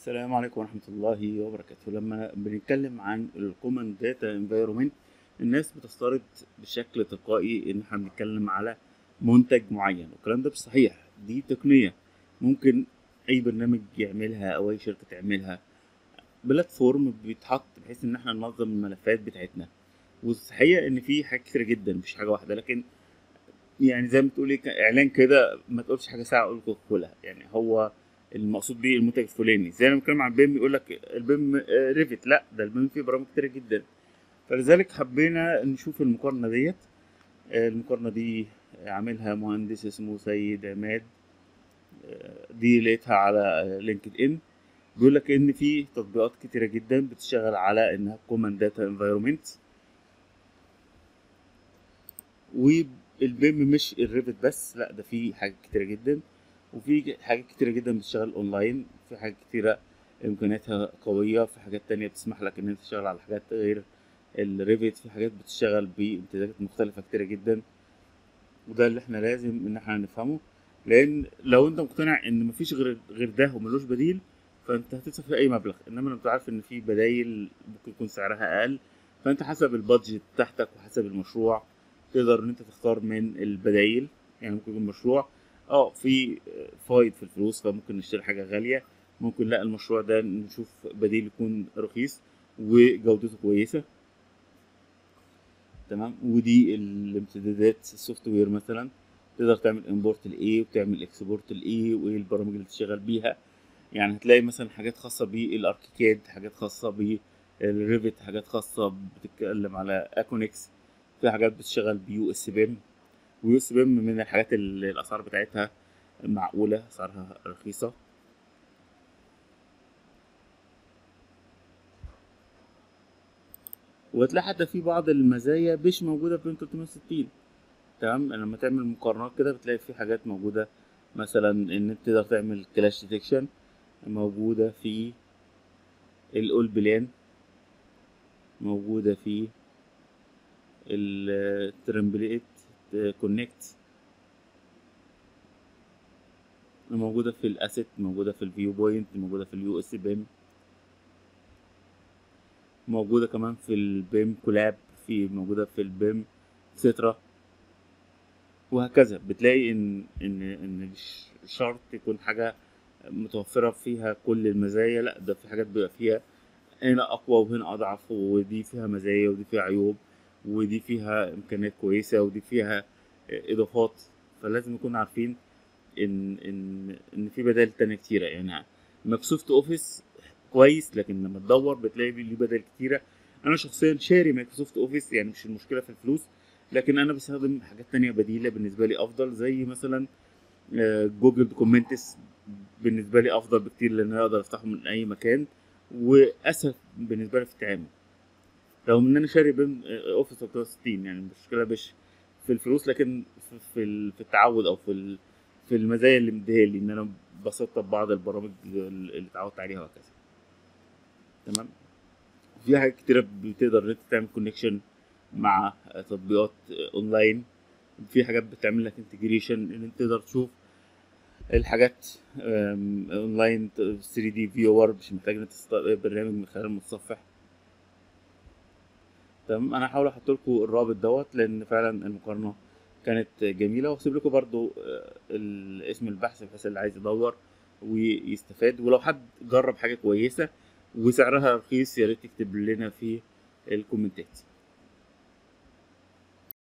السلام عليكم ورحمة الله وبركاته. لما بنتكلم عن ال common data environment الناس بتفترض بشكل تلقائي إن إحنا بنتكلم على منتج معين والكلام ده مش صحيح. دي تقنية ممكن أي برنامج يعملها أو أي شركة تعملها. platform بيتحط بحيث إن إحنا ننظم الملفات بتاعتنا. والحقيقة إن في حاجات كتيرة جدا مش حاجة واحدة لكن يعني زي ما بيقول الإعلان كده ما تقولش حاجة ساقعة أقول كوكاكولا يعني هو المقصود بيه المنتج الفلاني. زي لما بنتكلم عن BIM يقول لك ال BIM آه، Revit لا ده ال BIM فيه برامج كتير جدا. فلذلك حبينا نشوف المقارنة ديت. آه، المقارنة دي عاملها مهندس اسمه سيد عماد. آه، دي لقيتها على LinkedIn. بيقول لك إن في تطبيقات كتيرة جدا بتشتغل على إنها common data environment وال BIM مش ال Revit بس لا ده في حاجات كتيرة جدا. وفي حاجات كتيرة جدا بتشتغل أونلاين في حاجات كتيرة إمكانياتها قوية في حاجات تانية بتسمح لك إن أنت تشتغل على حاجات غير Revit في حاجات بتشتغل بامتدادات مختلفة كتيرة جدا. وده اللي إحنا لازم إن إحنا نفهمه. لأن لو أنت مقتنع إن مفيش غير غير ده وملوش بديل فأنت هتدفع في أي مبلغ. إنما لما تعرف إن في بدايل ممكن يكون سعرها أقل فأنت حسب ال budget بتاعتك وحسب المشروع تقدر إن أنت تختار من البدايل. يعني ممكن يكون مشروع آه في فايد في الفلوس فممكن نشتري حاجة غالية. ممكن لا المشروع ده نشوف بديل يكون رخيص وجودته كويسة. تمام؟ ودي الامتدادات ال software مثلا. تقدر تعمل import لايه وتعمل export لايه وإيه البرامج اللي تشتغل بيها. يعني هتلاقي مثلا حاجات خاصة بال ArchiCAD حاجات خاصة بال Revit حاجات خاصة بتتكلم على Aconex في حاجات بتشتغل ب Usbim و Usbim من الحاجات اللي الأسعار بتاعتها معقولة أسعارها رخيصة. وهتلاقي حتى في بعض المزايا مش موجودة في BIM 360 تمام؟ لما تعمل مقارنات كده بتلاقي في حاجات موجودة. مثلا إن أنت تقدر تعمل clash detection موجودة في الأول بلان موجودة في الترمبليت كونكت موجودة في الأسيت موجودة في الفيو بوينت موجودة في اليو إس بيم موجودة كمان في البيم كولاب في موجودة في البيم سترا وهكذا. بتلاقي إن إن إن مش شرط يكون حاجة متوفرة فيها كل المزايا. لأ ده في حاجات بيبقى فيها هنا أقوى وهنا أضعف ودي فيها مزايا ودي فيها عيوب. ودي فيها إمكانيات كويسة ودي فيها إضافات فلازم نكون عارفين إن إن إن في بدائل تانية كتيرة. يعني Microsoft Office كويس لكن لما تدور بتلاقي ليه بدائل كتيرة. أنا شخصيا شاري Microsoft Office يعني مش المشكلة في الفلوس لكن أنا بستخدم حاجات تانية بديلة بالنسبة لي أفضل زي مثلا Google Documents بالنسبة لي أفضل بكتير لأن أنا أقدر افتحه من أي مكان وأسهل بالنسبة لي في التعامل. رغم إن أنا شاري بين Office 360 يعني المشكلة مش في الفلوس لكن في في التعود أو في في المزايا اللي مديها لي إن أنا بسطب بعض البرامج اللي اتعودت عليها وهكذا. تمام؟ في حاجات كتيرة بتقدر إن أنت تعمل connection مع تطبيقات اونلاين في حاجات بتعمل لك integration إن أنت تقدر تشوف الحاجات online 3D viewer مش محتاج إن أنت برنامج من خلال المتصفح. تمام. أنا هحاول أحط لكم الرابط دوت لأن فعلا المقارنة كانت جميلة. واسيب لكم برضو اسم البحث بحيث اللي عايز يدور ويستفاد. ولو حد جرب حاجة كويسة وسعرها رخيص يا ريت يكتب لنا في الكومنتات.